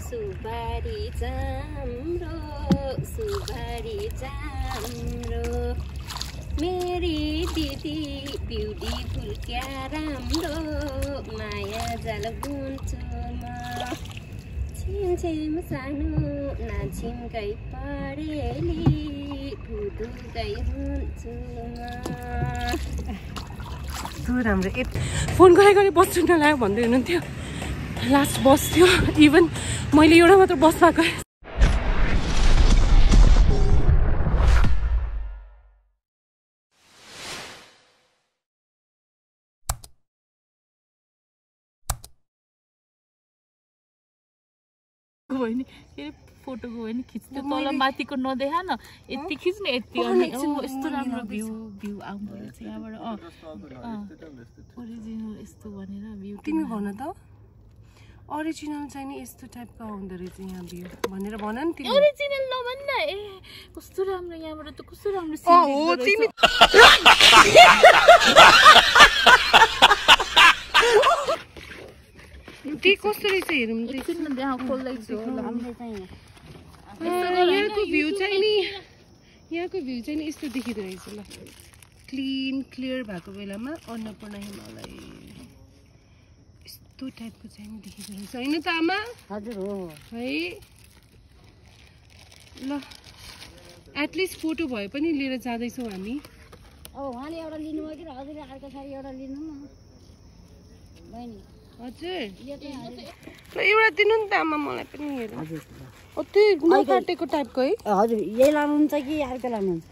सुबारी चाम्रो सुबारी चाम्रो। मेरी दिदी ब्युटिफुल क्या राम्रो। माया जाल बुन्छु म छिम छिम सानो नाछिमकै परेली फुदुकै हुन्छु म राम्रो। फोन गरे गरे बस्नु नलाग्यो भन्दै हुनुहुन्थ्यो। लास्ट बस थियो। इभन मैले एउटा मात्र बस पाएको। नि। के अरे फोटो गयो नि खिच्नु। तल माथिको नदेखा न यति खिच्ने यति यस्तो राम्रो। भ्यू भ्यू आउँदो रहेछ यहाँबाट। अँ। ओरिजिनल यस्तो भनेर भ्यू तिमी भन त। अरिजिनल चाहिँ नि यस्तो टाइपको आउँदो रहेछ यहाँ भ्यू भनेर भन नि तिमी ओरिजिनल नभन्न ए कस्तो राम्रो यहाँबाट त कस्तो राम्रो हो तिमी। त्यही कस्तो रहेछ हेरौँ न यहाँको भ्यू चाहिँ नि यहाँको भ्यू चाहिँ नि यस्तो देखिँदो रहेछ ल। क्लिन क्लियर भएको बेलामा अन्नपूर्ण हिमालय। यस्तो टाइपको चाहिँ नि देखिँदो रहेछ। होइन त आमा? हजुर हो। है? ल एटलिस्ट फोटो भए पनि लिएर जाँदैछौँ हामी। अब उहाँले एउटा लिनुभयो कि हजुरले अर्को साडी एउटा लिनु न? बहिनी। हजुर। ल एउटा दिनु नि त आमा मलाई पनि हेर। हजुर। ओ त्यो नकाटेको टाइपको है। हजुर। यही लानुहुन्छ कि अर्को लानुहुन्छ?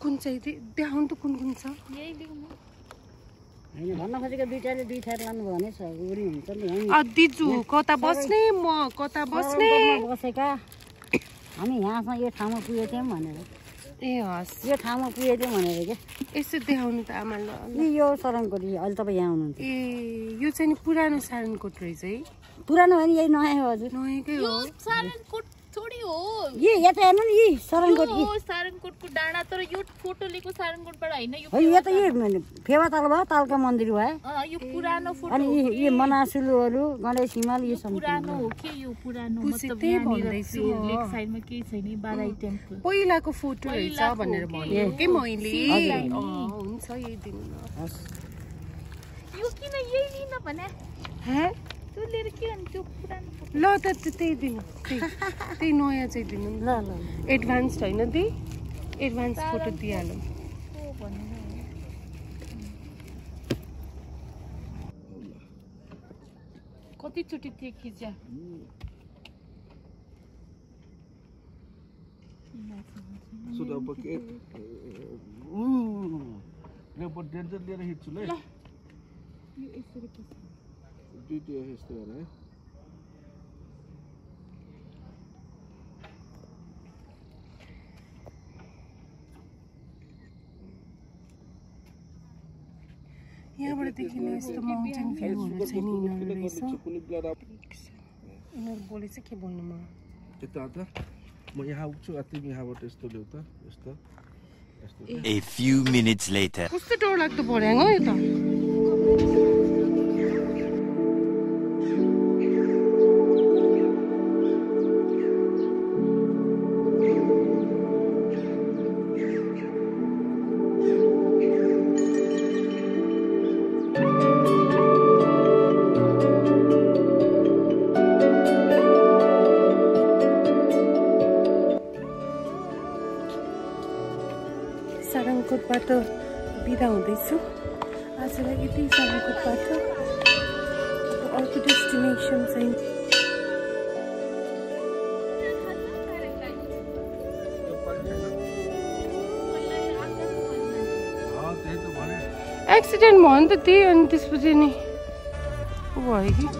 कुन चाहिँ दे- देखाउनु त कुन कुन छ। यही लिउँ दिजु कता बस्ने? म कता बस्ने? बसेका। हामी यहाँसँग यो ठाउँमा पुगेको थियौँ भनेर। ए हस्। यो ठाउँमा पुगेको थियौँ भनेर क्या यसो देखाउनु त आमा। यी सरङकोटी अहिले तपाईँ यहाँ हुनुहुन्छ। ए यो चाहिँ नि पुरानो सारनकोट रहेछ है। पुरानो भने यही नयाँ हो हजुर। नयाँकै यो हो थोडी हो यी यता हेर्नु नि यी सरङकोट यो। हो डाँडा तर यो फोटो लिएको सारनकोटबाट होइन यो हो यो त यी फेवा ताल भयो तालका मन्दिर भयो। अँ, यो पुरानो फोटो अनि यी मनासुलुहरू गणेश हिमाल यी पुरानो हो कि? यो पुरानो मतलब। लेक साइडमा केही छैन बाराई टेम्पल पहिलाको फोटो रहेछ भनेर के? भन्यो हो? के मैले? हुन्छ यही दिनु यो किन यही लिन भने? हाँ? त्यो लिएर के गर्नु त्यो पुरानो ल त त्यो त्यही दिनु त्यही नयाँ चाहिँ दिनु ल ल ल। एडभान्स होइन त्यही एडभान्स फोटो दिइहालौँ। कतिचोटि त्यो खिच्या. Ooh. Lepas danger dia hit sulah. यो यसरी पस्छ Duit dia hit tu kan. यहाँबाट देखिने यस्तो माउन्टेन भ्यूहरू चाहिँ नि यिनीहरू रहेछ. यिनीहरू बोलेछ के भन्नु म Kita ada. Mau यहाँ आउँछु अति यहाँबाट यस्तो ल्याउ त यस्तो यस्तो A few minutes later. कस्तो डर लाग्दो भर्याङ हो यो त एक्सिडेन्ट भयो नि त त्यही अनि त्यसपछि नि भयो कि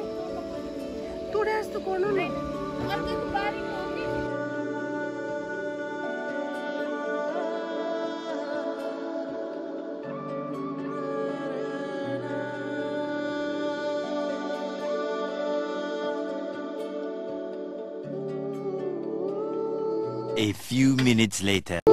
दिजुलाई तोडे जस्तो गर्नु न A few minutes later.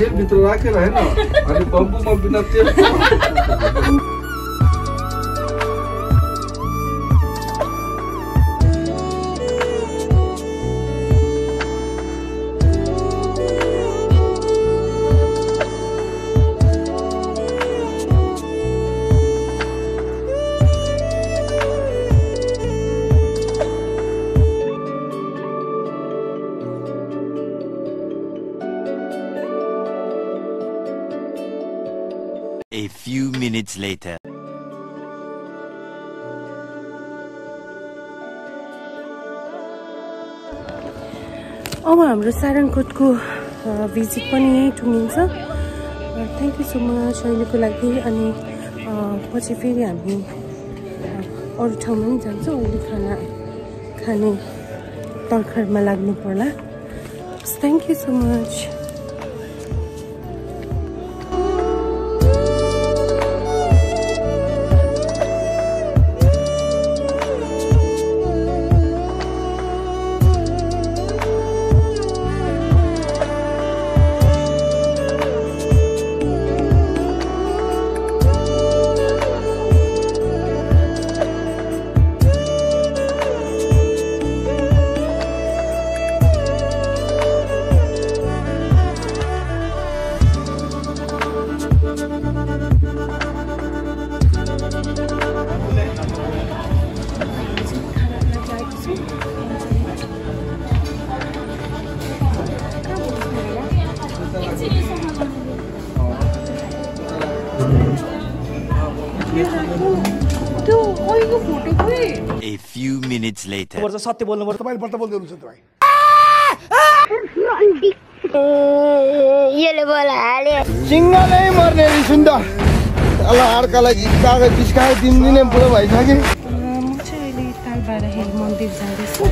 यसलाई भित्र राखेर होइन अनि बम्बुमा बिना तेल अब हाम्रो सारङकोटको भिजिट पनि यहीँ टुङ्गिन्छ। थ्याङ्क यू सो मच अहिलेको लागि। अनि पछि फेरि हामी अरू ठाउँमा पनि जान्छौँ। अहिले खाना खाने तर्खरमा लाग्नु पर्ला। Thank you so much later. सत्य बोल्नु तपाईँले व्रत बोल्दै हुनुहुन्छ तपाईँ यसले सिङ्गलै मर्ने त। ल अर्कालाई जिस्काएको जिस्काएको दिनदिनै बुढो भइसक्यो। म चाहिँ अहिले तालबारा हिल मन्दिर जाँदैछु।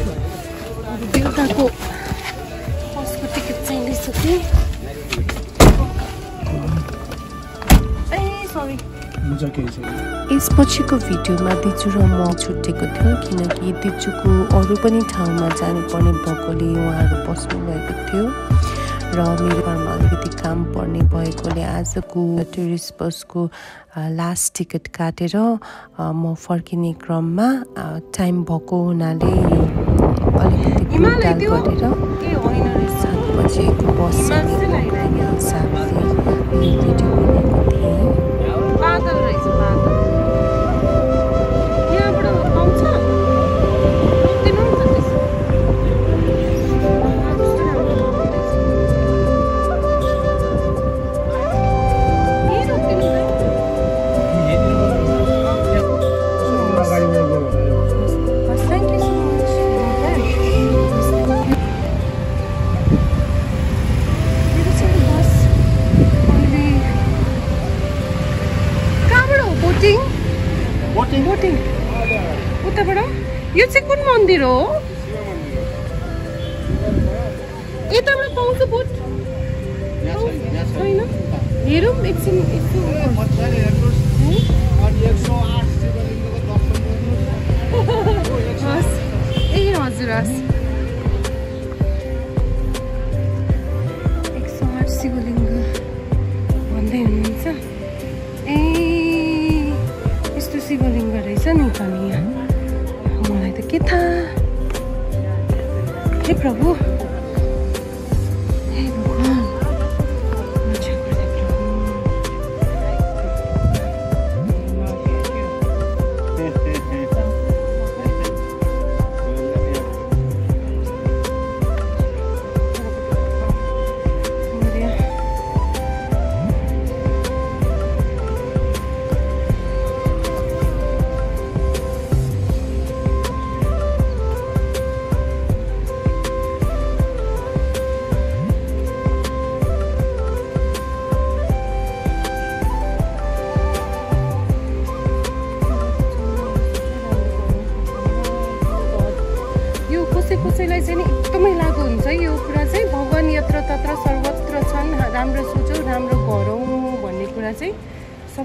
अब बेलुकाको बसको टिकट चाहिँदैछ कि? ए सरी यसपछिको भिडियोमा दिजु र म छुट्टेको थियो किनकि दिजुको अरू पनि ठाउँमा जानुपर्ने भएकोले उहाँहरू बस्नु भएको थियो र मेरो घरमा अलिकति काम पर्ने भएकोले आजको टुरिस्ट बसको लास्ट टिकट काटेर म फर्किने क्रममा टाइम भएको हुनाले यो अलिकति गरेर सात बजेको बस Sipata.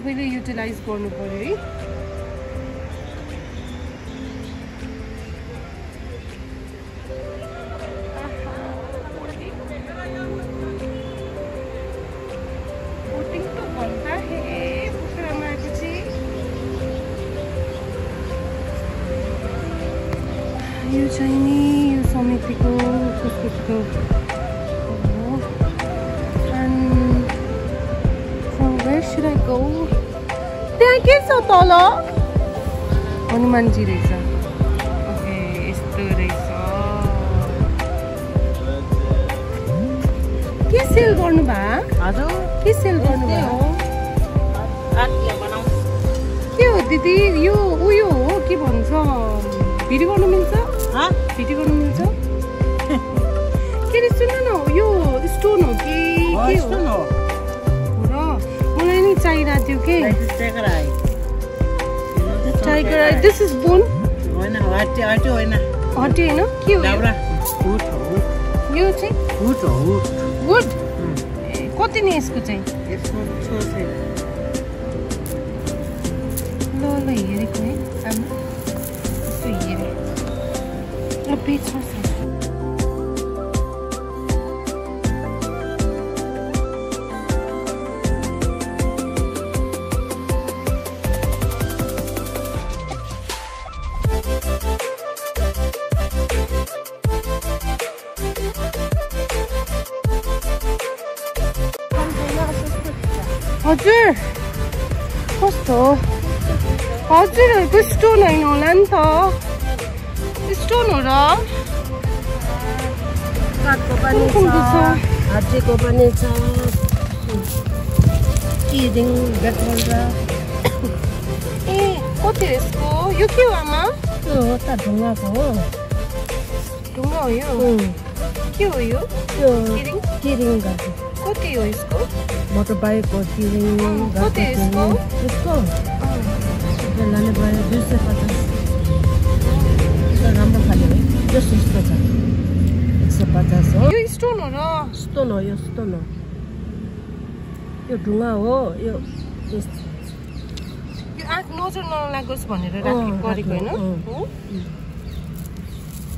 सबैले युटिलाइज गर्नु पऱ्यो है। भिडियो गर्नु मिल्छ? भिडियो गर्नु मिल्छ? के अरे सुन न यो स्टोन हो कि के हो? र मलाई नि चाहिरहेको थियो कि? Tiger I this is bone हटे होइन के हो यो? चाहिँ? वुड ए, कति नि यसको चाहिँ? ल ल हेरेको है। ल बेच्नुहोस् न हजुर कस्तो हजुरहरूको स्टोन होइन होला नि त स्टोन हो र? काठको पनि छ? हड्डीको पनि छ। किरिङ बेटबल र? ए कति हो यसको? यो के हो आमा? त्यो हो त ढुङ्गाको हो। ढुङ्गा हो यो? के हो यो? त्यो किरिङ? किरिङ कति हो यसको? मोटर बाइकको तिरिङ कति यसको? यसको? लाने भयो दुई सय पचास। यो सस्तो छ एक सय पचास हो यो स्टोन हो र स्टोन हो यो स्टोन हो यो ढुङ्गा हो यो आँख नजर नलागोस् भनेर गरेको होइन?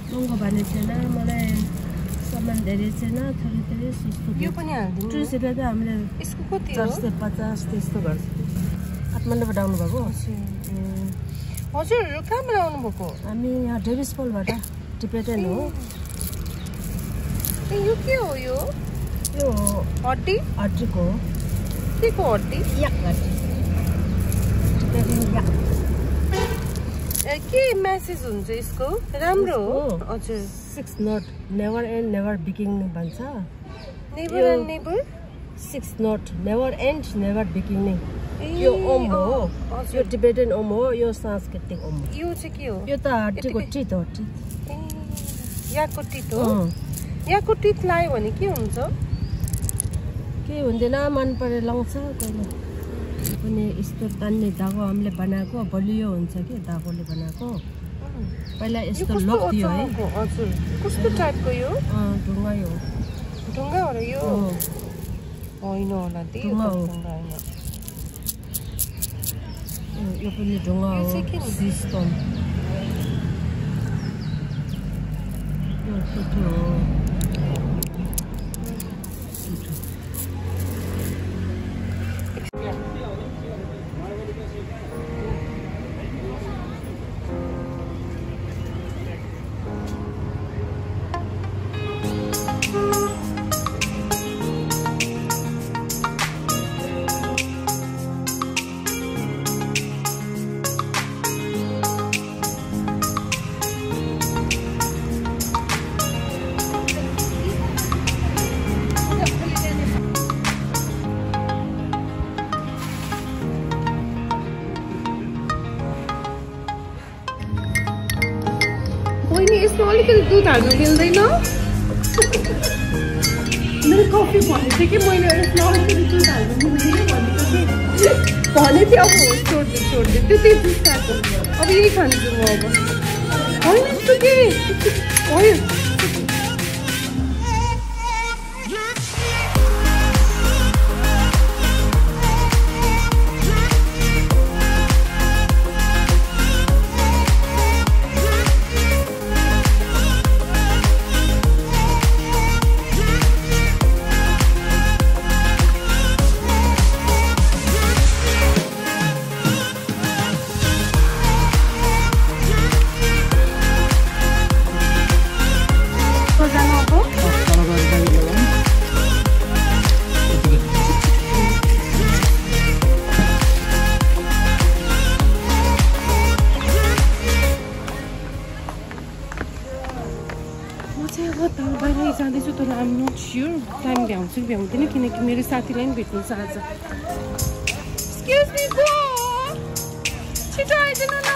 महँगो भने छैन मलाई सामान धेरै छैन थोरै थोरै सस्तो यो पनि हालिदिनु रुपियाँ त हामीले यसको कति चार सय पचास त्यस्तो गर्छ काठमाडौँबाट आउनुभएको हजुर कहाँबाट आउनुभएको हामी यहाँ डेभिस पोलबाट टिपेटेन हो ए यो के हो यो यो हड्डी हड्डीको हो के को हड्डी याक हड्डी टिपेटेन याक ए, के म्यासेज हुन्छ यसको राम्रो हो यसको? हजुर six not never and never biking भन्छ नेबर यो- and neighbour six not never and never biking ए, यो ओम हो। यो टिबेटन ओम हो यो सांस्कृतिक ओम हो। यो चाहिँ के हो? यो त हड्डीको टिथ हो ए, याको टित हो। याको टित लायो भने के हुन्छ? केही हुँदैन मन परे लाउँछ कहिले। पनि यस्तो तान्ने धागो हामीले बनाएको बलियो हुन्छ कि धागोले बनाएको? पहिला यस्तो कस्तो लोक थियो है। हजुर कस्तो टाइपको यो? ढुङ्गा यो। ढुङ्गा हो र यो? होइन होला त्यही। ढुङ्गा होइन। यो- यो पनि ढुङ्गा यो हो चाहिँ के नि? सिस्टम यो पिठो बहिनी यसमा अलिकति दुध हाल्नु मिल्दैन मेरो कफी भनेको थियो कि मैले यसमा अलिकति दुध हाल्नु मिल्दैन भनेको थिएँ भने थियो अब छोड्दै छोड्दै त्यो त्यही बिस्ताएको अब यही खान्छु म अब होइन यस्तो के भयो Excuse me, po! She tried, ano na?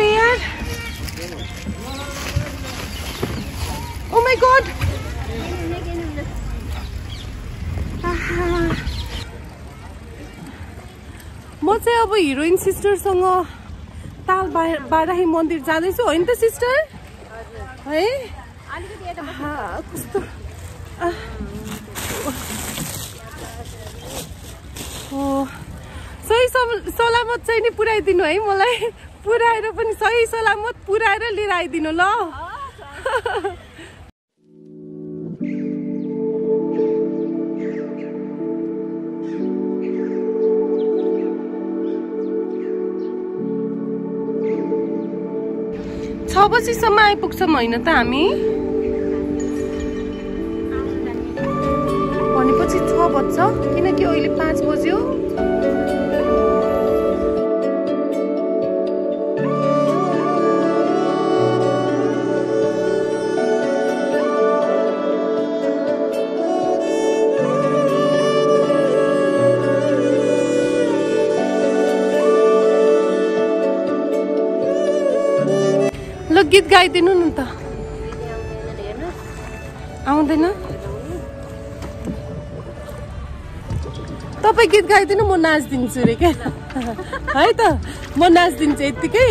यार ओ माई गड म चाहिँ अब हिरोइन सिस्टरसँग ताल बाराही मन्दिर जाँदैछु होइन त सिस्टर? है? कस्तो। हो सही सलामत चाहिँ नि पुऱ्याइदिनु है मलाई। पुऱ्याएर पनि सही सलामत पुऱ्याएर लिएर आइदिनु ल। छ बजीसम्म आइपुग्छौँ होइन त हामी? भनेपछि छ बज्छ। किनकि अहिले पाँच बज्यो। ल गीत गाइदिनु न त आउँदैन तपाईँ गीत गाइदिनु म नाचिदिन्छु अरे क्या है त म नाचिदिन्छु यत्तिकै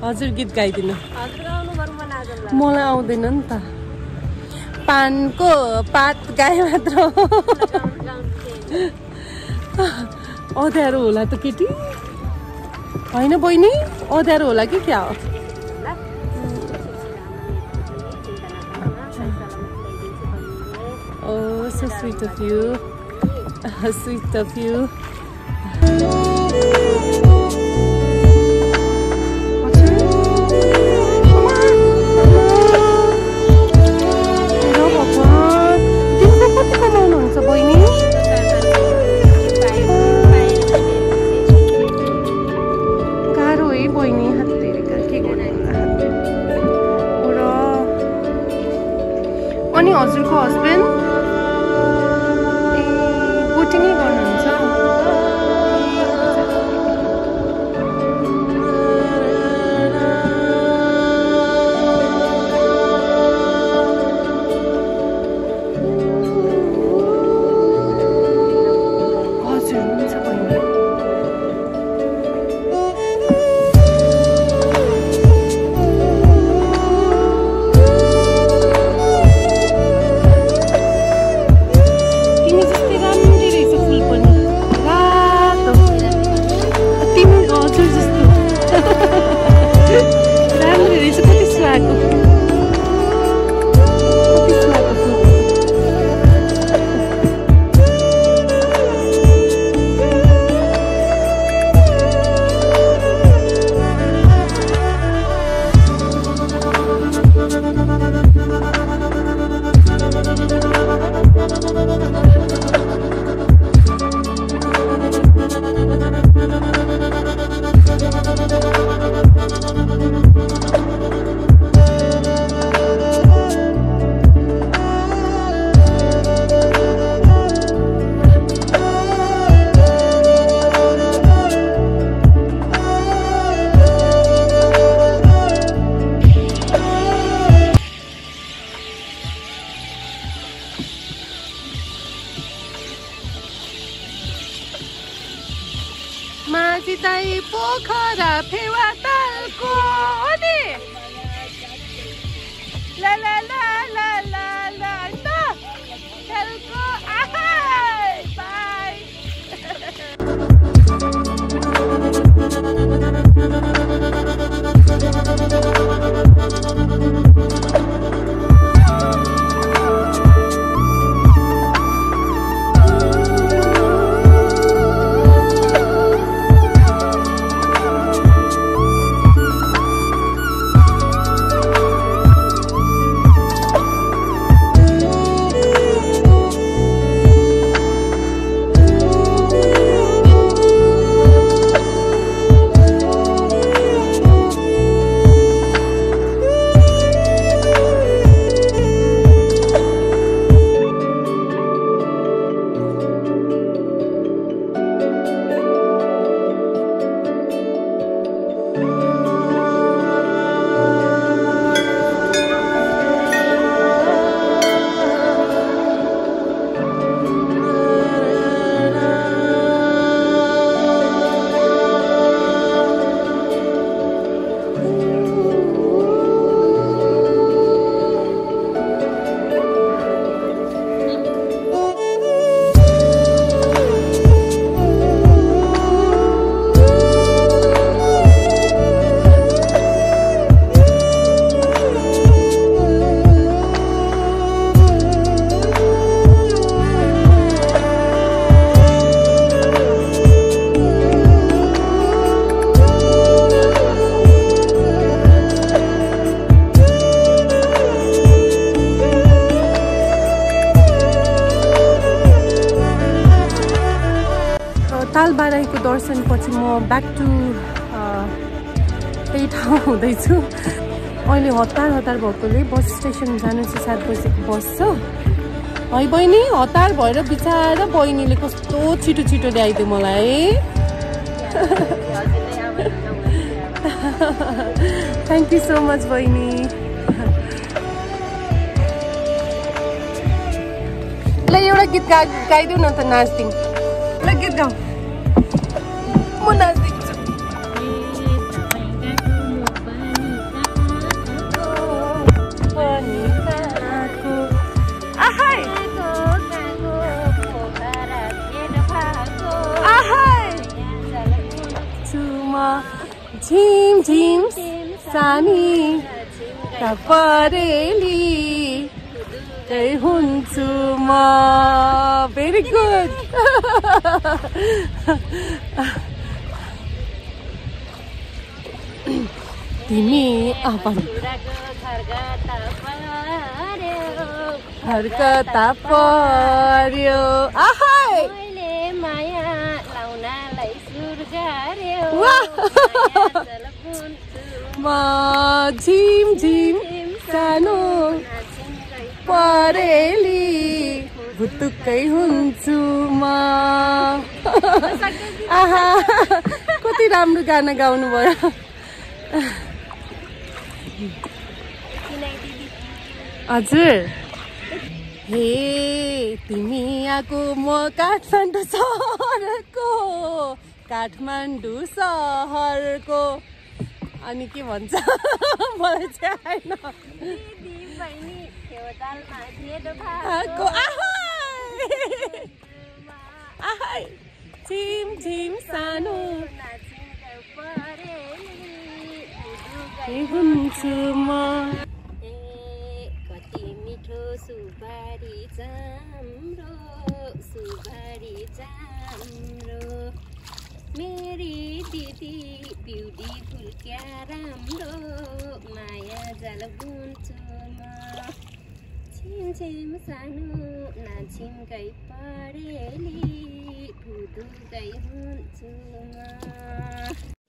हजुर गीत गाइदिनु मलाई आउँदैन नि त पानको पात गाए मात्र अँध्यारो होला त केटी होइन बहिनी अँध्यारो होला कि क्या हो so sweet of you. sweet of you. अनि हजुरको हस्बेन्ड हतार भएर बिचाएर बहिनीले कस्तो छिटो छिटो ल्याइदियो मलाई। थ्याङ्क यू सो मच बहिनी। ल एउटा गीत गा गाइदेऊ न त नाच्दिउँ। ल गीत गाउँ म नाच्दिन्छु झिम झिम सानी परेली हुन्छु म। भेरी गुड तिमी अपन हर्कता पर्यो। आहाई म झिम झिम सानो परेली भुतुक्कै हुन्छु म आहा कति राम्रो गाना गाउनु भयो हजुर हे तिमी आएको म काठमाडौँ सहरको काठमाडौँ सहरको। अनि के भन्छ? मलाई चाहिँ आएन। झिम सानो। हुन्छु म। कति मिठो सुपारी चाम्रो सुपारी चाम्रो। मेरी दिदी ब्युटिफुल क्या राम्रो माया जाल बुन्छु म छिम छिम सानो नाछिमकै परेली फुदुकै हुन्छु म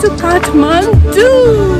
to Kathmandu.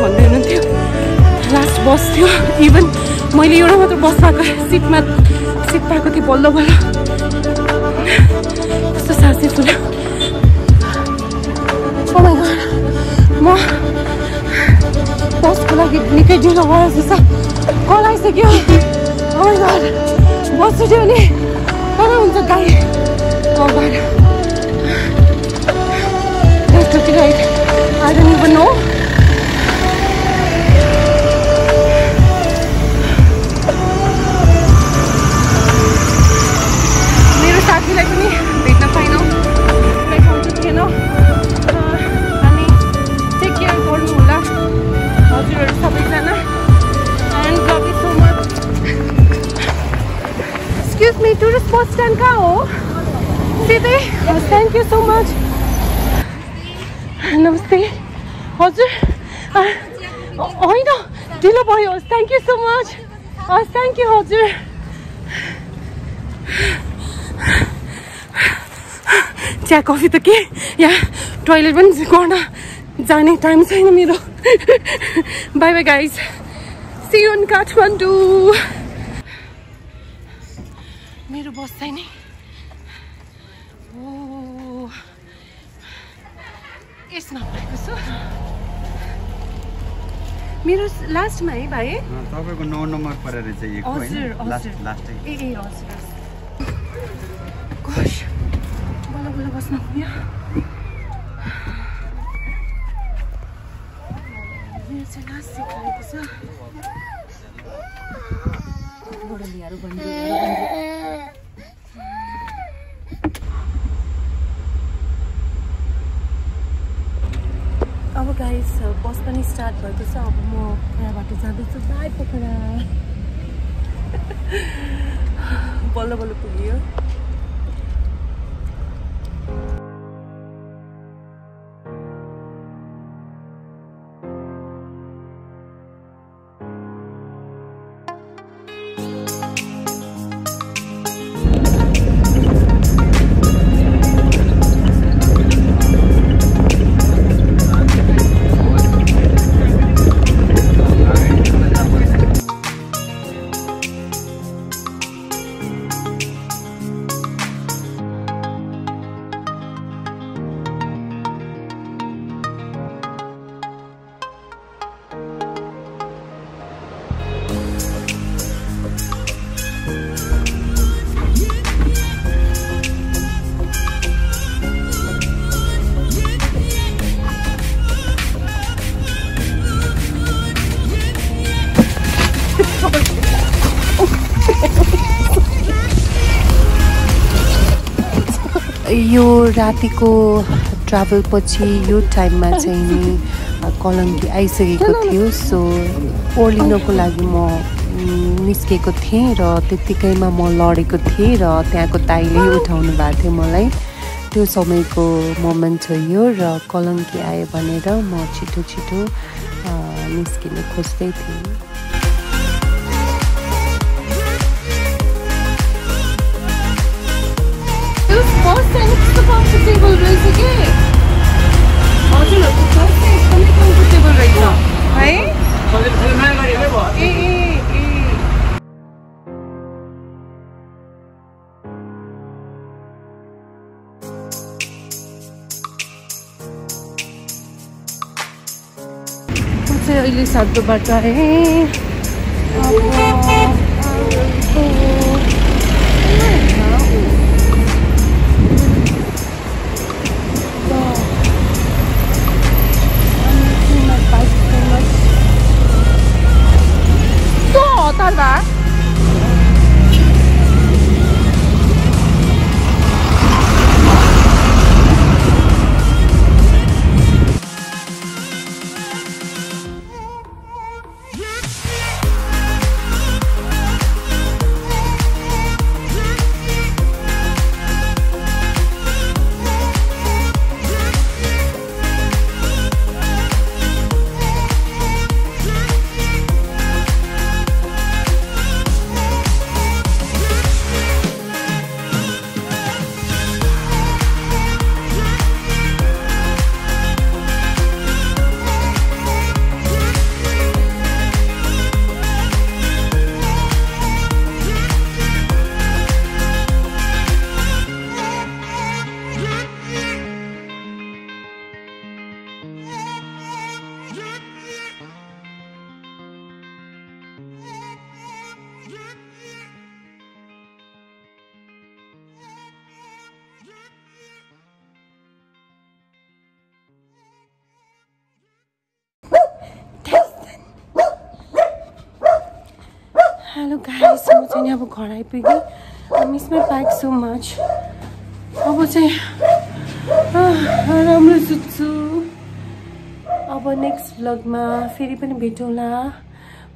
भन्दै हुनुहुन्थ्यो लास्ट बस थियो इभन मैले एउटा मात्र बस पाएको सिटमा सिट पाएको थिएँ बल्ल बल्ल कस्तो सासै फुल्यो. म बसको लागि निकै ढिलो भयो जस्तो कल आइसक्यो. बस छुट्यो भने कहाँ हुन्छ गाई God. Left or right? I me tourist bus stand कहाँ हो सिधै थ्याङ्क यू सो मच नमस्ते हजुर होइन ढिलो भयो थ्याङ्क यू सो मच हस् थ्याङ्क यू हजुर चिया कफी त के यहाँ टोइलेट पनि गर्न जाने टाइम छैन मेरो bye bye guys see in Kathmandu मेरो बस चाहिँ नि ओ यसमा भएको छु मेरो लास्टमा है भाइ? तपाईँको नौ नम्बर परेर चाहिँ हजुर लास्ट ए ए हजुर गोस बल्ल बल्ल बस्नु पुग्यो मेरो चाहिँ लास्ट छ। अब गाइस बस पनि स्टार्ट भएको छ। अब म यहाँबाट जाँदैछु। बाई पोखरा बल्ल बल्ल पुग्यो। रातिको ट्राभल पछि यो टाइममा चाहिँ नि कलङ्की आइसकेको थियो। सो ओर्लिनको लागि म निस्केको थिएँ र त्यत्तिकैमा म लडेको थिएँ र त्यहाँको दाइले उठाउनु भएको थियो मलाई। त्यो समयको मोमेन्ट हो यो र कलङ्की आयो भनेर म छिटो छिटो निस्किन खोज्दै थिएँ। कम्फर्टेबल रहेछ कि हजुरहरूको फर्स्ट टाइम एकदमै कम्फर्टेबल रहेछ है ए ए ए म चाहिँ अहिले सातोबाट आएँ घर आइपुगेँ miss my bag so much अब चाहिँ राम्रो सुत्छु। अब नेक्स्ट भ्लगमा फेरि पनि भेटौँला।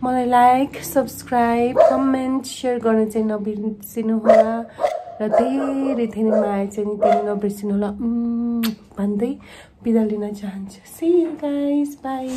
मलाई लाइक सब्सक्राइब कमेन्ट सेयर गर्न चाहिँ नबिर्सिनु होला र धेरै धेरै माया चाहिँ धेरै नबिर्सिनु होला भन्दै बिदा लिन चाहन्छु। See guys by